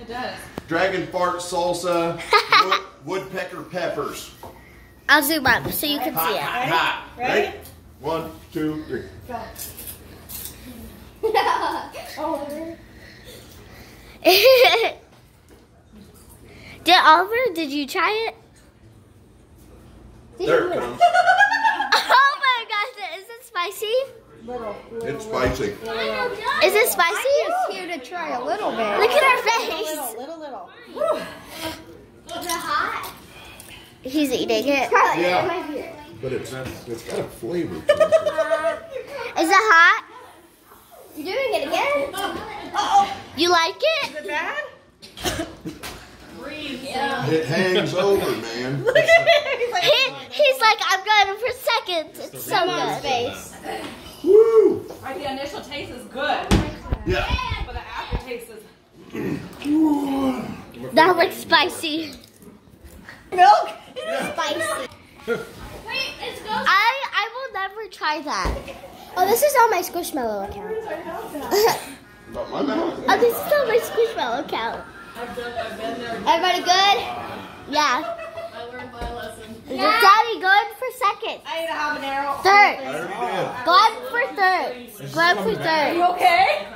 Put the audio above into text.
It does. Dragon fart salsa. wood, woodpecker peppers. I'll zoom up so you can see it. Hot, hot. Ready? One, two, three. did Oliver? Did you try it? There it comes. Oh my gosh! Is it spicy? Little. It's spicy. Is it spicy? just here to try a little bit. Look at her face. Little, little. He's eating it. Yeah. But it's it's got a flavor to it. Is it hot? You're doing it again? Oh, You like it? Is it bad? It hangs over, man. He's like, He, he's like, I'm going for seconds. It's so good. Face. Woo! Right, the initial taste is good, Yeah. but the aftertaste is That looks spicy. milk? Spicy. Wait, it's ghost. I I will never try that. Oh, this is on my Squishmallow account. About my mouth. Oh, this is on my Squishmallow account. Everybody good? Yeah. I learned my lesson. Daddy, going for second. I ate a habanero. Third. I already did. Going for third. Going for third. You okay?